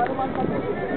Agora o